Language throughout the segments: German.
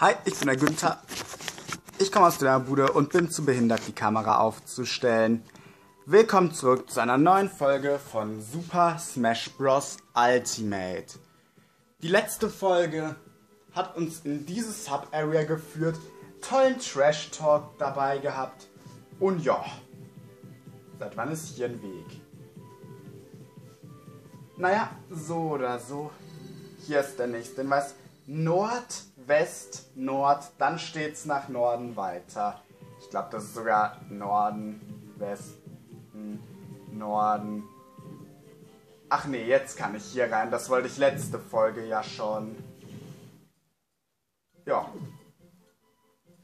Hi, ich bin der Günther. Ich komme aus der Bude und bin zu behindert, die Kamera aufzustellen. Willkommen zurück zu einer neuen Folge von Super Smash Bros. Ultimate. Die letzte Folge hat uns in diese Sub-Area geführt, tollen Trash-Talk dabei gehabt und ja, seit wann ist hier ein Weg? Naja, so oder so, hier ist der nächste Hinweis. Nord, West, Nord, dann steht's nach Norden weiter. Ich glaube, das ist sogar Norden, Westen, Norden. Ach nee, jetzt kann ich hier rein. Das wollte ich letzte Folge ja schon. Ja.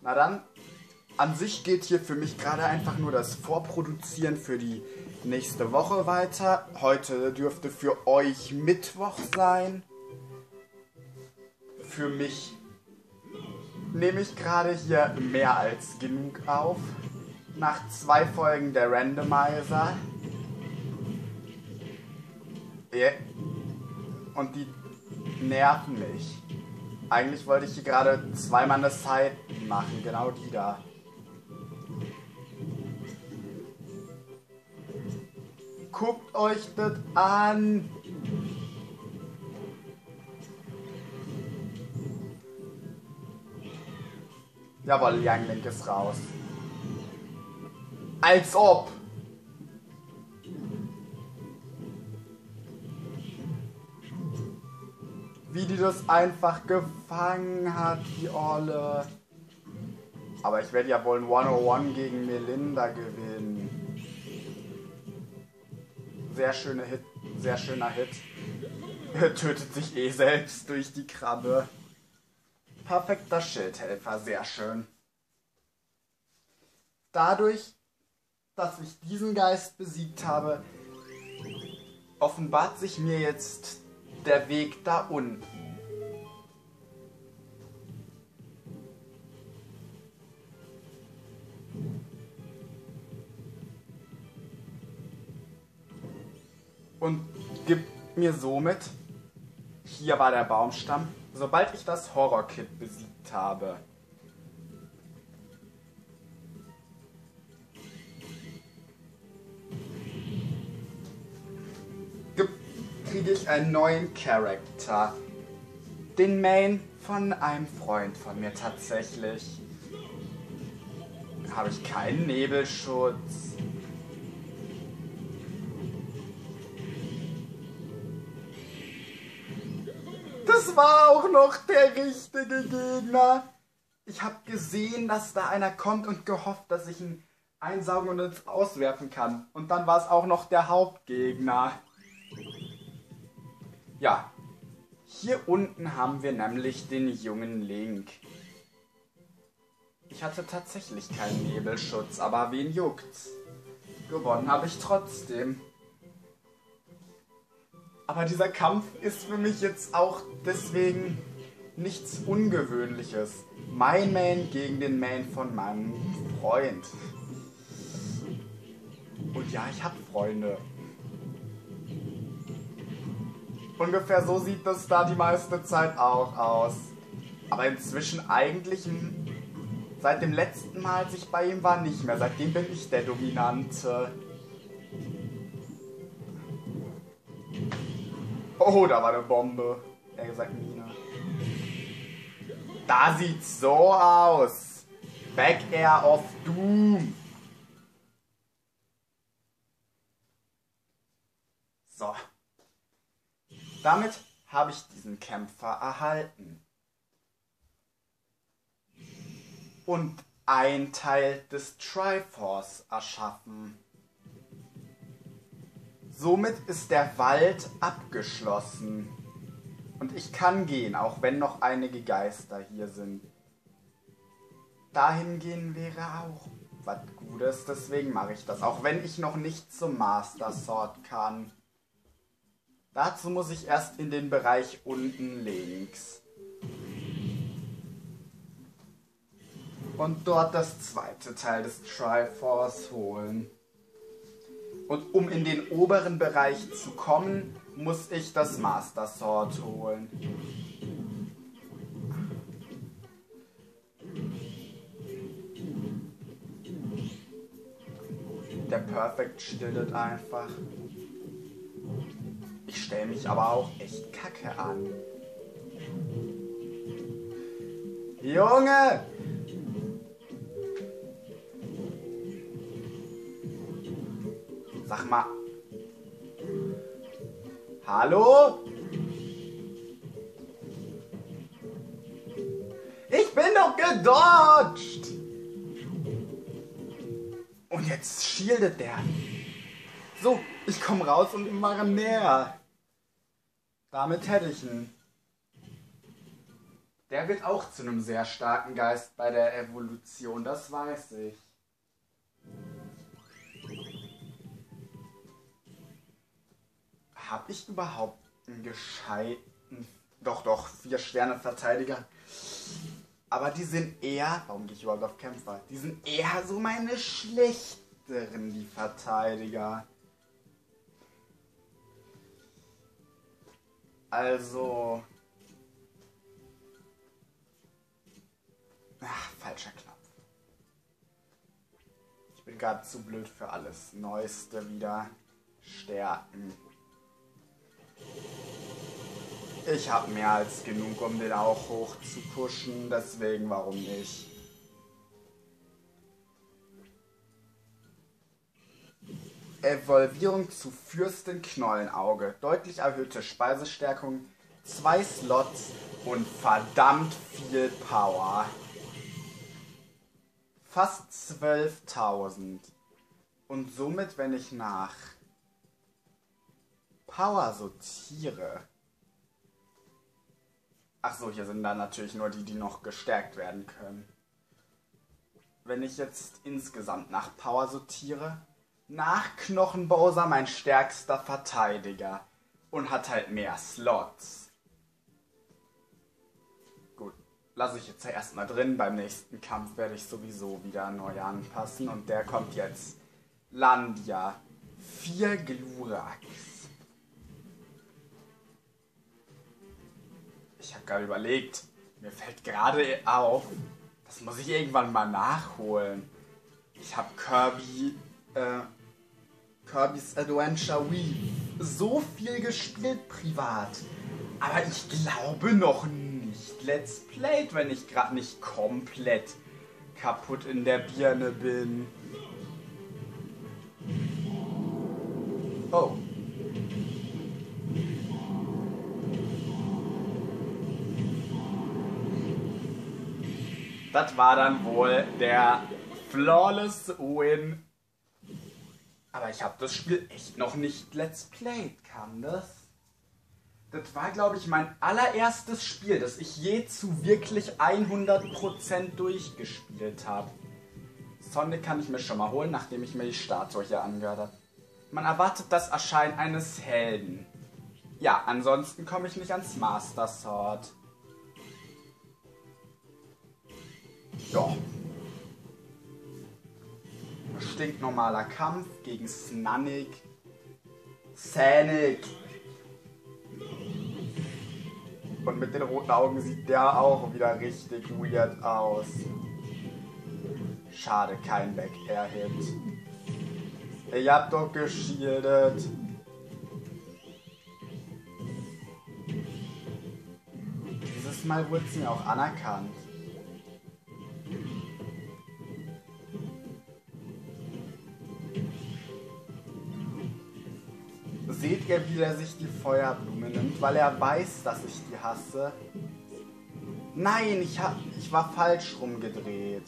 Na dann, an sich geht hier für mich gerade einfach nur das Vorproduzieren für die nächste Woche weiter. Heute dürfte für euch Mittwoch sein für mich nehme ich gerade hier mehr als genug auf. Nach zwei Folgen der Randomizer. Und die nerven mich. Eigentlich wollte ich hier gerade zweimal eine Side machen, genau die da. Guckt euch das an! Jawohl, Young Link ist raus. Als ob. Wie die das einfach gefangen hat, die Olle. Aber ich werde ja wohl ein 101 gegen Melinda gewinnen. Sehr schöner Hit. Sehr schöner Hit. Er tötet sich eh selbst durch die Krabbe. Perfekter Schildhelfer, sehr schön. Dadurch, dass ich diesen Geist besiegt habe, offenbart sich mir jetzt der Weg da unten. Und gibt mir somit, hier war der Baumstamm, sobald ich das Horror-Kit besiegt habe. kriege ich einen neuen Charakter. Den Main von einem Freund von mir tatsächlich. Habe ich keinen Nebelschutz. War auch noch der richtige Gegner. Ich habe gesehen, dass da einer kommt und gehofft, dass ich ihn einsaugen und ins Auswerfen kann. Und dann war es auch noch der Hauptgegner. Ja, hier unten haben wir nämlich den jungen Link. Ich hatte tatsächlich keinen Nebelschutz, aber wen juckt's? Gewonnen habe ich trotzdem. Aber dieser Kampf ist für mich jetzt auch deswegen nichts Ungewöhnliches. Mein Main gegen den Main von meinem Freund. Und ja, ich habe Freunde. Ungefähr so sieht das da die meiste Zeit auch aus. Aber inzwischen eigentlich seit dem letzten Mal, als ich bei ihm war, nicht mehr. Seitdem bin ich der Dominante. Oh, da war eine Bombe. Er gesagt Mine. Da sieht's so aus. Back Air of Doom. So. Damit habe ich diesen Kämpfer erhalten. Und ein Teil des Triforce erschaffen. Somit ist der Wald abgeschlossen. Und ich kann gehen, auch wenn noch einige Geister hier sind. Dahin gehen wäre auch was Gutes, deswegen mache ich das. Auch wenn ich noch nicht zum Master Sword kann. Dazu muss ich erst in den Bereich unten links. Und dort das zweite Teil des Triforce holen. Und um in den oberen Bereich zu kommen, muss ich das Master Sword holen. Der Perfect stillet einfach. Ich stelle mich aber auch echt kacke an. Junge! Sag mal. Hallo? Ich bin doch gedodged! Und jetzt shieldet der. So, ich komme raus und mache näher. Damit hätte ich ihn. Der wird auch zu einem sehr starken Geist bei der Evolution, das weiß ich. Hab ich überhaupt einen gescheiten... Doch, doch, vier Sterne Verteidiger. Aber die sind eher... Warum gehe ich überhaupt auf Kämpfer? Die sind eher so meine schlechteren, die Verteidiger. Also... Ach, falscher Knopf. Ich bin gerade zu blöd für alles. Neueste wieder. Stärken. Ich habe mehr als genug, um den auch hoch zu pushen, deswegen warum nicht. Evolvierung zu Fürstin Knollenauge. Deutlich erhöhte Speisestärkung, zwei Slots und verdammt viel Power. Fast 12.000. Und somit, wenn ich nach Power sortiere, Ach so, hier sind dann natürlich nur die, die noch gestärkt werden können. Wenn ich jetzt insgesamt nach Power sortiere, nach Knochenbowser mein stärkster Verteidiger und hat halt mehr Slots. Gut, lasse ich jetzt erstmal drin. Beim nächsten Kampf werde ich sowieso wieder neu anpassen und der kommt jetzt. Landia. Vier Glurax. Ich habe gerade überlegt, mir fällt gerade auf, das muss ich irgendwann mal nachholen. Ich habe Kirby, äh, Kirby's Adventure Wii so viel gespielt privat. Aber ich glaube noch nicht Let's Played, wenn ich gerade nicht komplett kaputt in der Birne bin. Oh. Das war dann wohl der Flawless Win. Aber ich habe das Spiel echt noch nicht Let's Played, kam das? Das war, glaube ich, mein allererstes Spiel, das ich je zu wirklich 100% durchgespielt habe. Sonic kann ich mir schon mal holen, nachdem ich mir die Statue hier angehört habe. Man erwartet das Erscheinen eines Helden. Ja, ansonsten komme ich nicht ans Master Sword. Ja. Stinknormaler Kampf gegen Snanik. Sanic. Und mit den roten Augen sieht der auch wieder richtig weird aus. Schade, kein Back-Air-Hit. Ihr habt doch geschildet. Dieses Mal wurde es mir auch anerkannt. Wie er sich die Feuerblume nimmt, weil er weiß, dass ich die hasse? Nein, ich, hab, ich war falsch rumgedreht.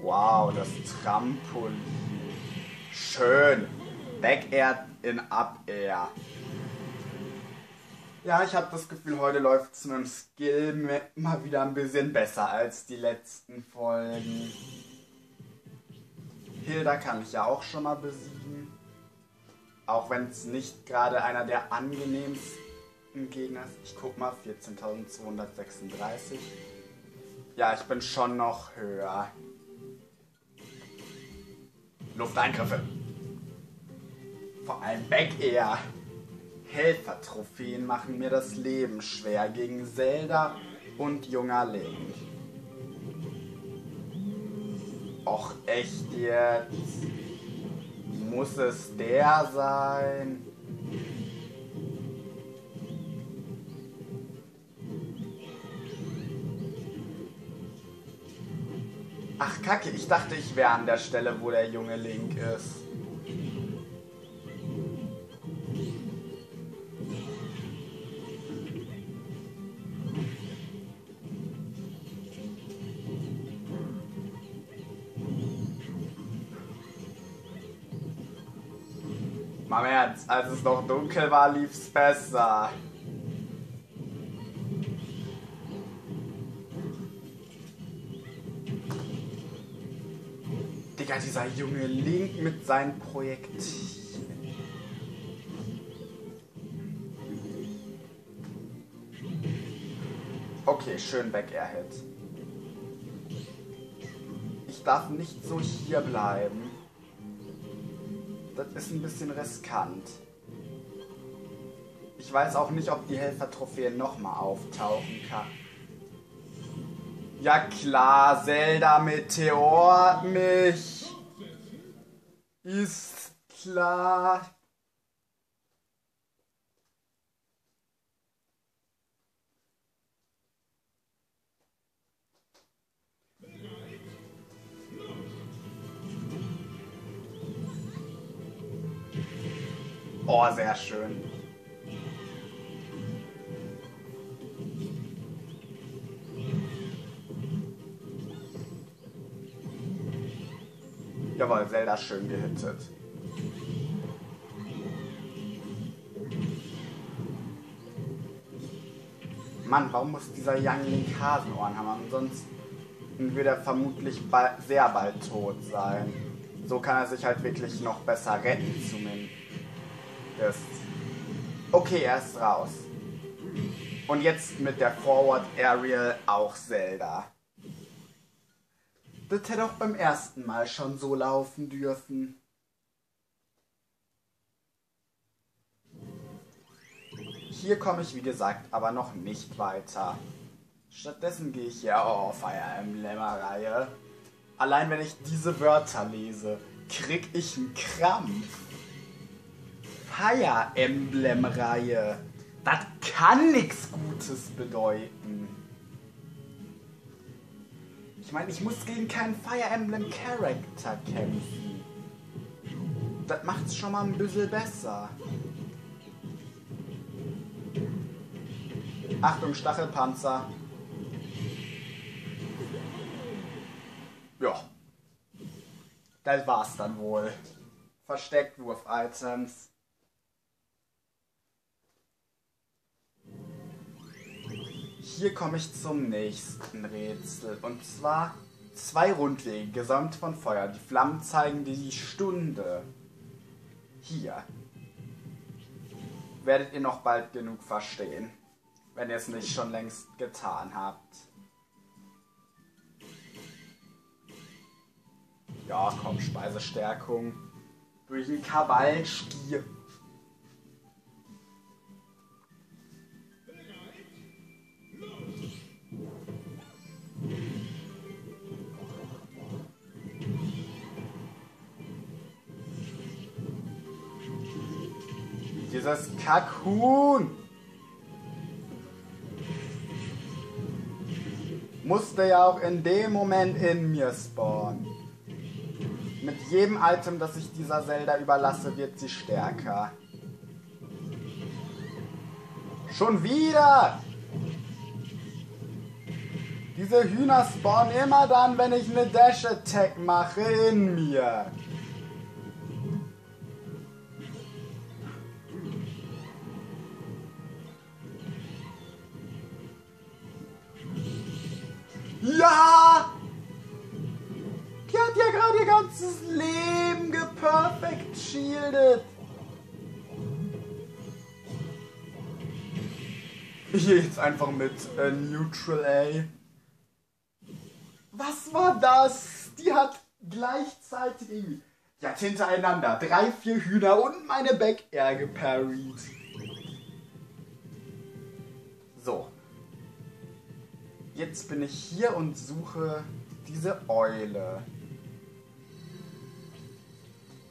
Wow, das Trampolin. Schön. Back Air in Up Air. Ja, ich habe das Gefühl, heute läuft es mit dem Skill mal wieder ein bisschen besser als die letzten Folgen. Hilda kann ich ja auch schon mal besiegen. Auch wenn es nicht gerade einer der angenehmsten Gegner ist. Ich guck mal, 14.236. Ja, ich bin schon noch höher. Lufteingriffe. Vor allem Back Air. Helfertrophäen machen mir das Leben schwer gegen Zelda und junger Link. Och, echt jetzt? Muss es der sein? Ach, Kacke, ich dachte, ich wäre an der Stelle, wo der junge Link ist. Mal im Ernst, als es noch dunkel war, lief's besser. Digga, dieser junge Link mit seinen Projektilen. Okay, schön weg, Airhead. Ich darf nicht so hier bleiben. Das ist ein bisschen riskant. Ich weiß auch nicht, ob die Helfer-Trophäe nochmal auftauchen kann. Ja klar, Zelda Meteor mich. Ist klar. Oh, sehr schön. Jawohl, Zelda schön gehittet. Mann, warum muss dieser Young Link Hasenohren haben? Ansonsten wird er vermutlich bald, sehr bald tot sein. So kann er sich halt wirklich noch besser retten zumindest. Okay, er ist raus. Und jetzt mit der Forward Aerial auch Zelda. Das hätte auch beim ersten Mal schon so laufen dürfen. Hier komme ich wie gesagt aber noch nicht weiter. Stattdessen gehe ich hier auf Fire Emblem-Reihe. Allein wenn ich diese Wörter lese, krieg ich einen Krampf. Fire Emblem-Reihe. Das kann nichts Gutes bedeuten. Ich meine, ich muss gegen keinen Fire Emblem Character kämpfen. Das macht's schon mal ein bisschen besser. Achtung, Stachelpanzer. Ja. Das war's dann wohl. Verstecktwurf-Items. Hier komme ich zum nächsten Rätsel. Und zwar zwei Rundwege, gesäumt von Feuer. Die Flammen zeigen die Stunde. Hier. Werdet ihr noch bald genug verstehen, wenn ihr es nicht schon längst getan habt. Ja, komm, Speisestärkung. Durch einen Krawallstier. Dieses Kackhuhn! Musste ja auch in dem Moment in mir spawnen. Mit jedem Item, das ich dieser Zelda überlasse, wird sie stärker. Schon wieder! Diese Hühner spawnen immer dann, wenn ich eine Dash Attack mache in mir. Jetzt einfach mit äh, Neutral A. Was war das? Die hat gleichzeitig, hat hintereinander drei, vier Hühner und meine Back Air geparried. So. Jetzt bin ich hier und suche diese Eule.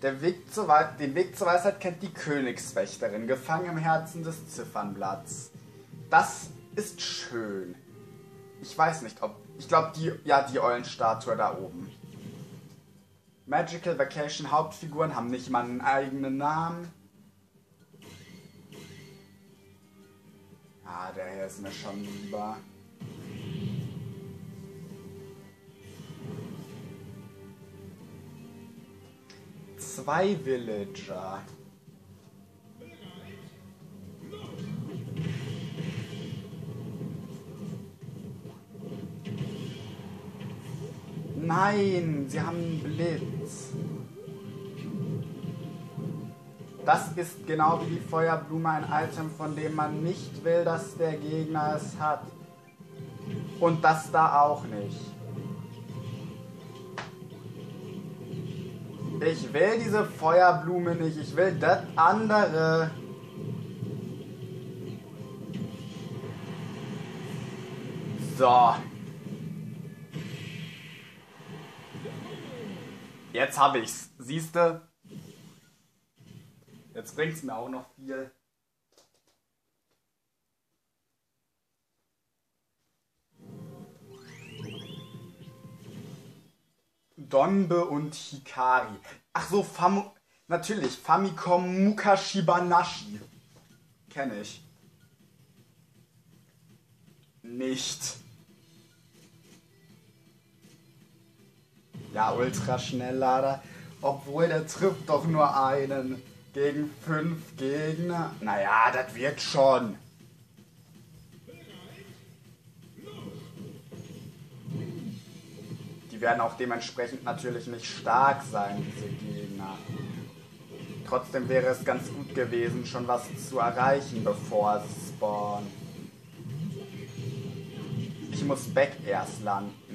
Der Weg zur den Weg zur Weisheit kennt die Königswächterin, gefangen im Herzen des Ziffernblatts. Das ist schön. Ich weiß nicht, ob... Ich glaube, die... Ja, die Eulenstatue da oben. Magical Vacation Hauptfiguren haben nicht mal einen eigenen Namen. Ah, der hier ist mir schon lieber. Zwei Villager. Nein, sie haben einen Blitz. Das ist genau wie die Feuerblume ein Item, von dem man nicht will, dass der Gegner es hat. Und das da auch nicht. Ich will diese Feuerblume nicht, ich will das andere. So. Jetzt habe ich's. Siehste? Jetzt bringt's mir auch noch viel. Donbe und Hikari. Ach so, Fam natürlich, Famicom Mukashibanashi. Kenne ich. Nicht. Ja, Ultraschnelllader. Obwohl der trifft doch nur einen gegen fünf Gegner. Naja, das wird schon. Die werden auch dementsprechend natürlich nicht stark sein, diese Gegner. Trotzdem wäre es ganz gut gewesen, schon was zu erreichen, bevor sie spawnen. Ich muss back erst landen.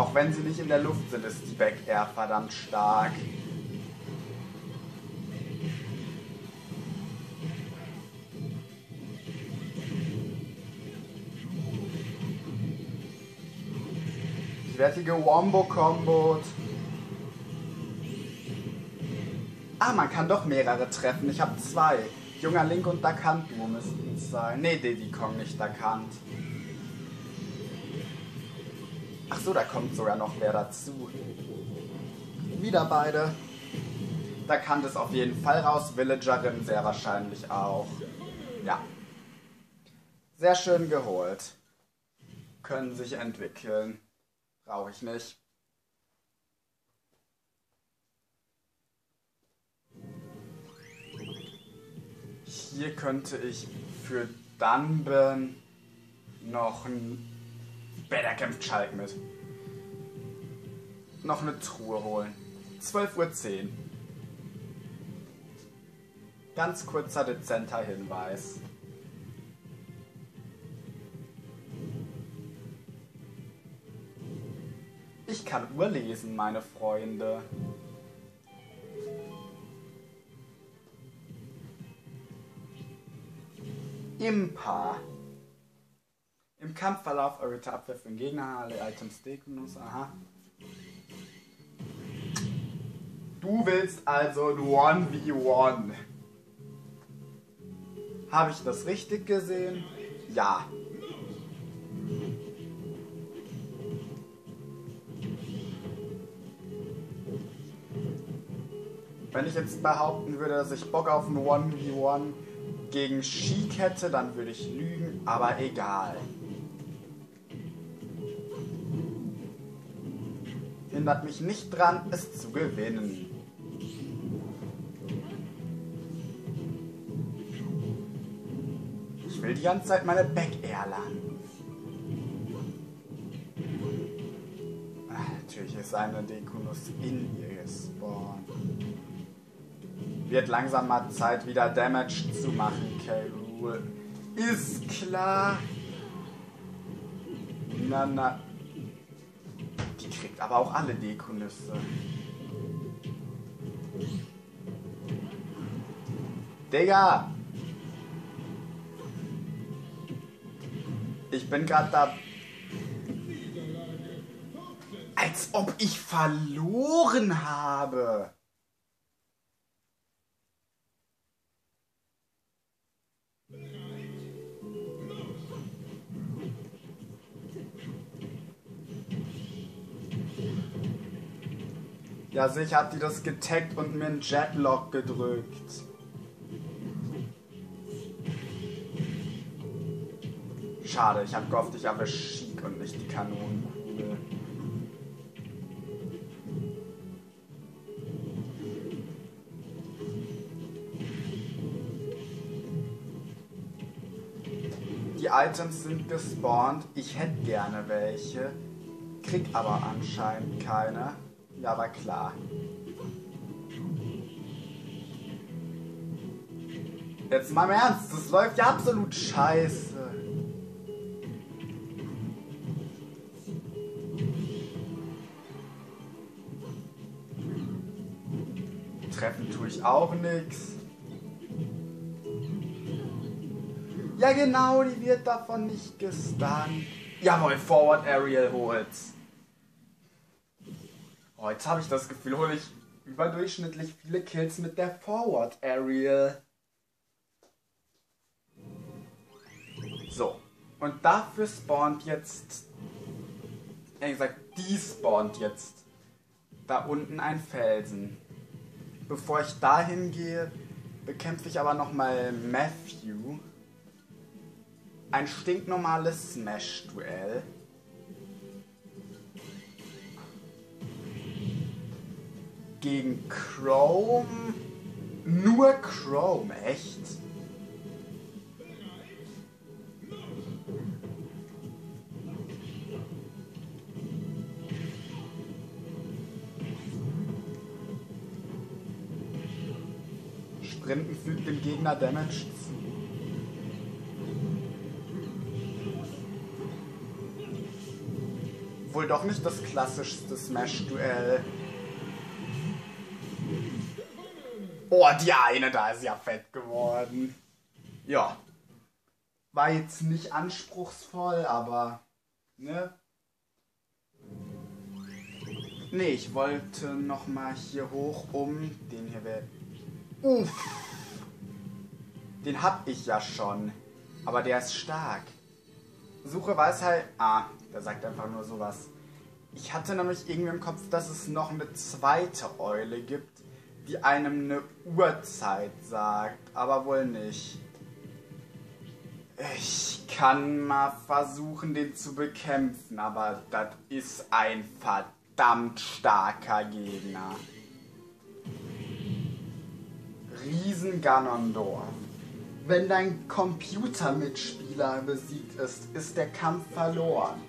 Auch wenn sie nicht in der Luft sind, ist die Back Air verdammt stark. Die Wombo-Kombot. Ah, man kann doch mehrere treffen. Ich habe zwei. Junger Link und Dakantu müssten es sein. Ne, Diddy Kong, nicht Dakant. Ach so, da kommt sogar noch wer dazu. Wieder beide. Da kann das auf jeden Fall raus. Villagerin sehr wahrscheinlich auch. Ja. Sehr schön geholt. Können sich entwickeln. Brauche ich nicht. Hier könnte ich für Dunban noch ein Später kämpft Schalk mit. Noch eine Truhe holen. 12.10 Uhr. Ganz kurzer, dezenter Hinweis. Ich kann Uhr lesen, meine Freunde. Impa. Im Kampfverlauf erhöhte Abwehr für den Gegner, alle Items Dekunus, aha. Du willst also ein 1v1. Habe ich das richtig gesehen? Ja. Wenn ich jetzt behaupten würde, dass ich Bock auf ein 1v1 gegen Sheik hätte, dann würde ich lügen, aber egal. Hindert mich nicht dran, es zu gewinnen. Ich will die ganze Zeit meine Back Air landen. Ach, natürlich ist eine Dekunus in ihr gespawnt. Wird langsam mal Zeit, wieder Damage zu machen, K-Rule. Ist klar. Na, na, aber auch alle Dekulüsse. Digga! Ich bin gerade da. Als ob ich verloren habe. Ja, sicher hat die das getaggt und mir einen Jetlock gedrückt. Schade, ich hab gehofft, ich habe Chic und nicht die Kanonenkugel. Die Items sind gespawnt. Ich hätte gerne welche. Krieg aber anscheinend keine. Ja, war klar. Jetzt mal im Ernst, das läuft ja absolut scheiße. Treffen tue ich auch nix. Ja genau, die wird davon nicht gestunt. Jawohl, Forward Aerial holt's. Oh, jetzt habe ich das Gefühl, hole ich überdurchschnittlich viele Kills mit der Forward Aerial. So. Und dafür spawnt jetzt. Ehrlich gesagt, die spawnt jetzt. Da unten ein Felsen. Bevor ich dahin gehe, bekämpfe ich aber nochmal Matthew. Ein stinknormales Smash-Duell. Gegen Chrome. Nur Chrome, echt? Sprinten fügt dem Gegner Damage zu. Wohl doch nicht das klassischste Smash-Duell. Oh, die eine da ist ja fett geworden. Ja. War jetzt nicht anspruchsvoll, aber. Ne? Ne, ich wollte nochmal hier hoch um. Den hier wäre. Uff. Den hab ich ja schon. Aber der ist stark. Suche Weisheit. Ah, der sagt einfach nur sowas. Ich hatte nämlich irgendwie im Kopf, dass es noch eine zweite Eule gibt die einem eine Uhrzeit sagt, aber wohl nicht. Ich kann mal versuchen, den zu bekämpfen, aber das ist ein verdammt starker Gegner. Riesen Ganondorf. Wenn dein Computermitspieler besiegt ist, ist der Kampf verloren.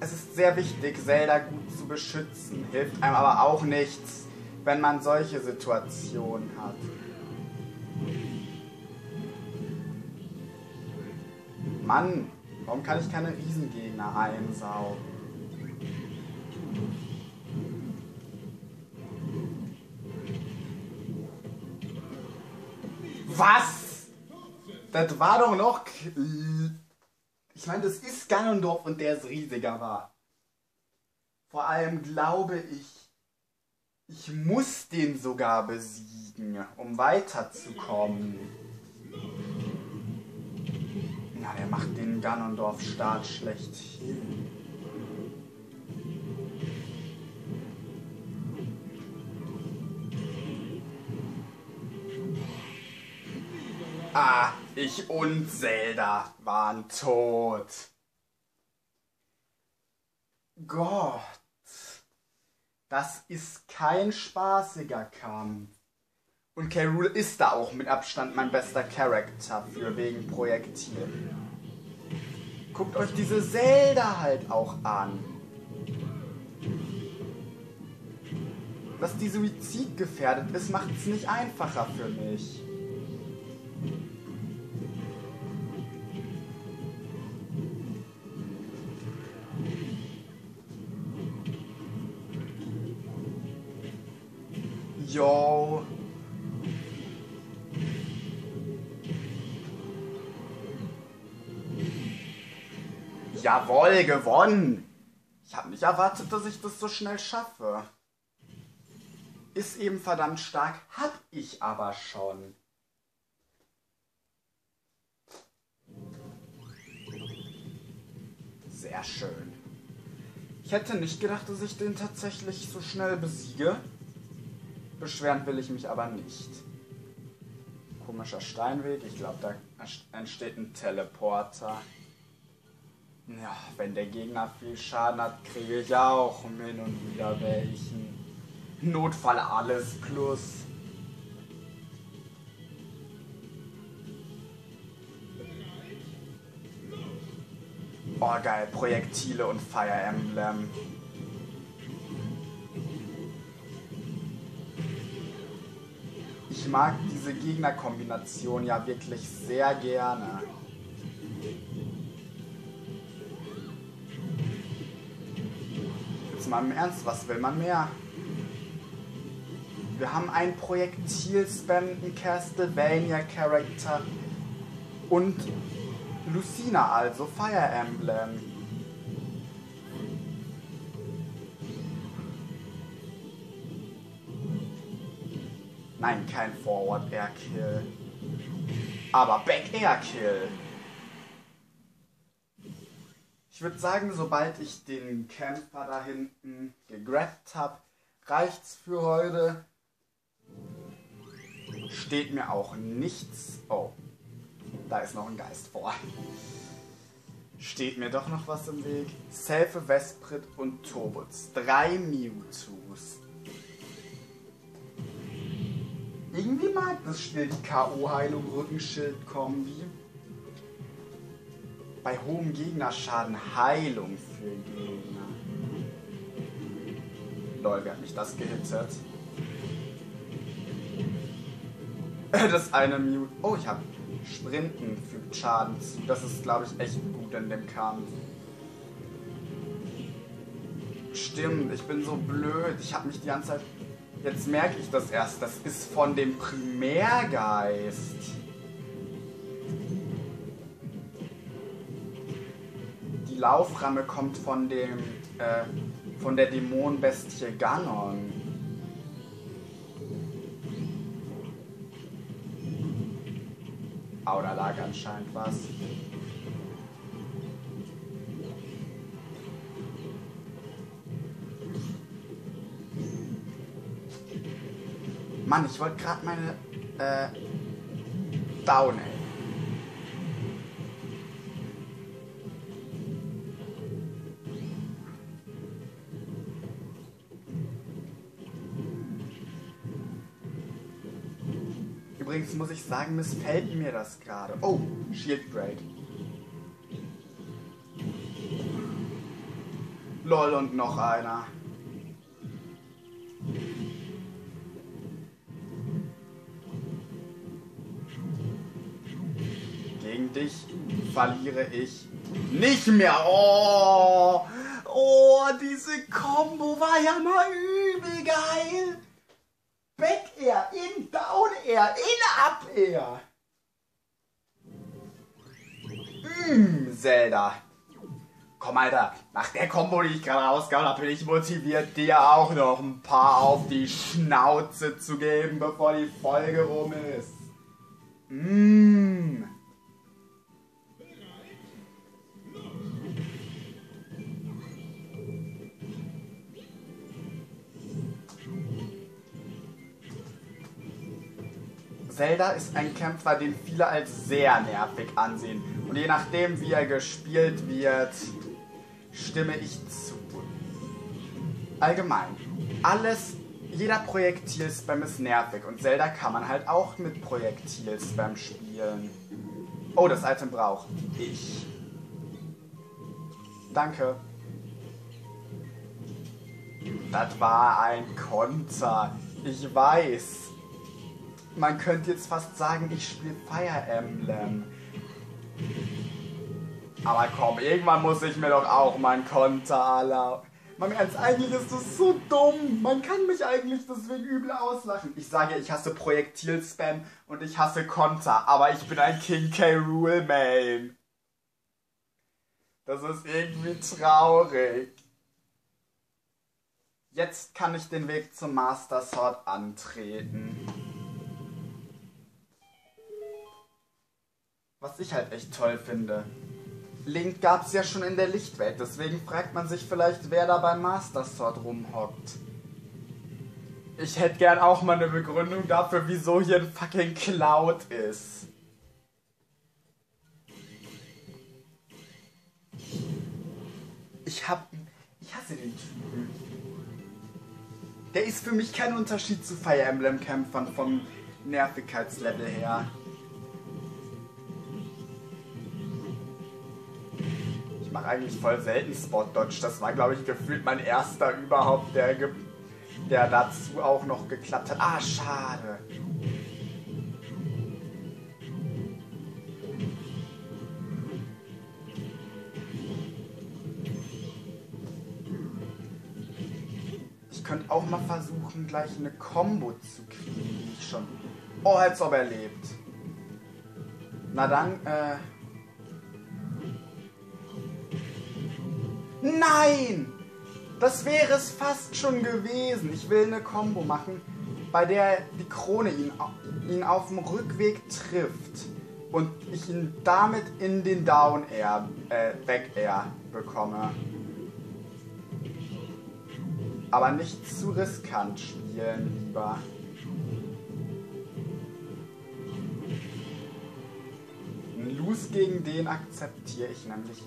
Es ist sehr wichtig, Zelda gut zu beschützen. Hilft einem aber auch nichts, wenn man solche Situationen hat. Mann, warum kann ich keine Riesengegner einsaugen? Was? Das war doch noch ich meine, das ist Ganondorf und der ist riesiger war. Vor allem glaube ich, ich muss den sogar besiegen, um weiterzukommen. Na, der macht den Ganondorf-Start schlechthin. Ah, ich und Zelda waren tot. Gott, das ist kein spaßiger Kampf. Und K. Rool ist da auch mit Abstand mein bester Charakter für wegen Projektil. Guckt euch diese Zelda halt auch an. Dass die Suizid gefährdet ist, macht es nicht einfacher für mich. Jawohl, gewonnen. Ich habe nicht erwartet, dass ich das so schnell schaffe. Ist eben verdammt stark, hab ich aber schon. Sehr schön. Ich hätte nicht gedacht, dass ich den tatsächlich so schnell besiege. Beschweren will ich mich aber nicht. Komischer Steinweg. Ich glaube, da entsteht ein Teleporter. Ja, wenn der Gegner viel Schaden hat, kriege ich auch hin und wieder welchen. Notfall alles plus. Oh geil, Projektile und Fire Emblem. Ich mag diese Gegnerkombination ja wirklich sehr gerne. Mal im Ernst, was will man mehr? Wir haben einen Projektil-Spam, einen Castlevania-Charakter und Lucina, also Fire Emblem. Nein, kein Forward Air Kill. Aber Back Air Kill. Ich würde sagen, sobald ich den Kämpfer da hinten gegrabt habe, reicht's für heute. Steht mir auch nichts. Oh, da ist noch ein Geist vor. Steht mir doch noch was im Weg. Selfe, Vesprit und Turbots. Drei Mewtwo's. Irgendwie mag das Spiel die K.O.-Heilung Rückenschild-Kombi. Bei hohem Gegnerschaden Heilung für Gegner. Lol, wer hat mich das gehittet? Das eine Mute. Oh, ich habe Sprinten fügt Schaden zu. Das ist, glaube ich, echt gut in dem Kampf. Stimmt, ich bin so blöd. Ich habe mich die ganze Zeit... Jetzt merke ich das erst. Das ist von dem Primärgeist. Lauframme kommt von dem... Äh, von der Dämonenbestie Ganon. Oh, da lag anscheinend was. Mann, ich wollte gerade meine äh, Down, ey. Muss ich sagen, missfällt mir das gerade. Oh, Shield Break. Lol und noch einer. Gegen dich verliere ich nicht mehr. Oh, oh, diese Combo war ja mal übel geil. Back Air, in Air, in Air. Mmm, Zelda. Komm, Alter, nach der Kombo, die ich gerade rausgehauen habe, bin ich motiviert, dir auch noch ein paar auf die Schnauze zu geben, bevor die Folge rum ist. Mmm. Zelda ist ein Kämpfer, den viele als sehr nervig ansehen. Und je nachdem, wie er gespielt wird, stimme ich zu. Allgemein, alles, jeder Projektil-Spam ist nervig. Und Zelda kann man halt auch mit Projektil-Spam spielen. Oh, das Item braucht ich. Danke. Das war ein Konter. Ich weiß. Man könnte jetzt fast sagen, ich spiele Fire Emblem. Aber komm, irgendwann muss ich mir doch auch mein Konter erlauben. Mami, Ernst, eigentlich ist das so dumm. Man kann mich eigentlich deswegen übel auslachen. Ich sage, ich hasse Projektil-Spam und ich hasse Konter, aber ich bin ein King K. Rule Main. Das ist irgendwie traurig. Jetzt kann ich den Weg zum Master Sword antreten. Was ich halt echt toll finde. Link gab es ja schon in der Lichtwelt, deswegen fragt man sich vielleicht, wer da beim Master Sword rumhockt. Ich hätte gern auch mal eine Begründung dafür, wieso hier ein fucking Cloud ist. Ich hab. Ich hasse den Typen. Der ist für mich kein Unterschied zu Fire Emblem Kämpfern vom Nervigkeitslevel her. Ich mache eigentlich voll selten Spot Dodge. Das war, glaube ich, gefühlt mein erster überhaupt, der, der dazu auch noch geklappt hat. Ah, schade. Ich könnte auch mal versuchen, gleich eine Combo zu kriegen, die ich schon... Oh, als ob er lebt. Na dann, äh... Nein! Das wäre es fast schon gewesen. Ich will eine Combo machen, bei der die Krone ihn, ihn auf dem Rückweg trifft. Und ich ihn damit in den Down Air, äh, Back Air bekomme. Aber nicht zu riskant spielen, lieber. Ein Lose gegen den akzeptiere ich nämlich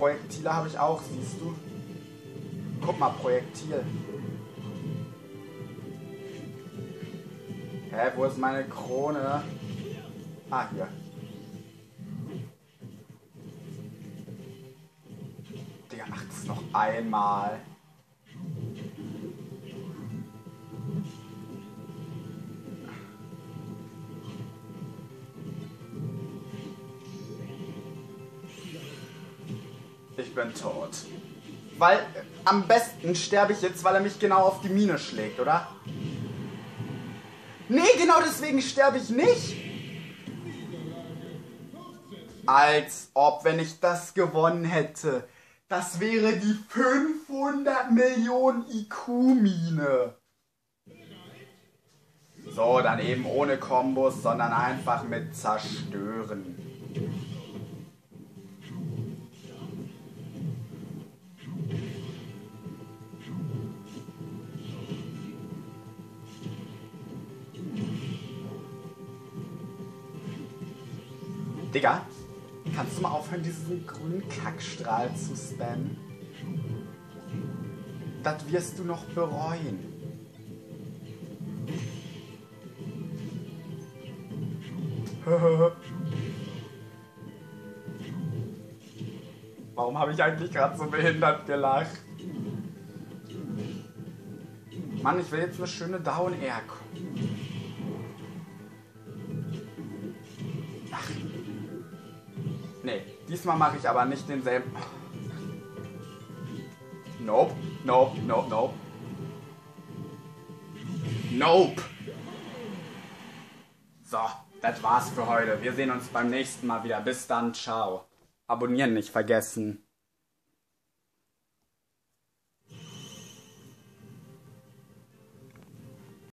Projektile habe ich auch, siehst du? Guck mal, Projektil. Hä, wo ist meine Krone? Ah, hier. Digga, mach das noch einmal. Bin tot. Weil äh, am besten sterbe ich jetzt, weil er mich genau auf die Mine schlägt, oder? Nee, genau deswegen sterbe ich nicht. Als ob, wenn ich das gewonnen hätte. Das wäre die 500 Millionen IQ-Mine. So, dann eben ohne Kombos, sondern einfach mit Zerstören. Digga, kannst du mal aufhören, diesen grünen Kackstrahl zu spammen? Das wirst du noch bereuen. Warum habe ich eigentlich gerade so behindert gelacht? Mann, ich will jetzt eine schöne Down Air diesmal mache ich aber nicht denselben. Nope, nope, nope, nope. Nope. So, das war's für heute. Wir sehen uns beim nächsten Mal wieder. Bis dann, ciao. Abonnieren nicht vergessen.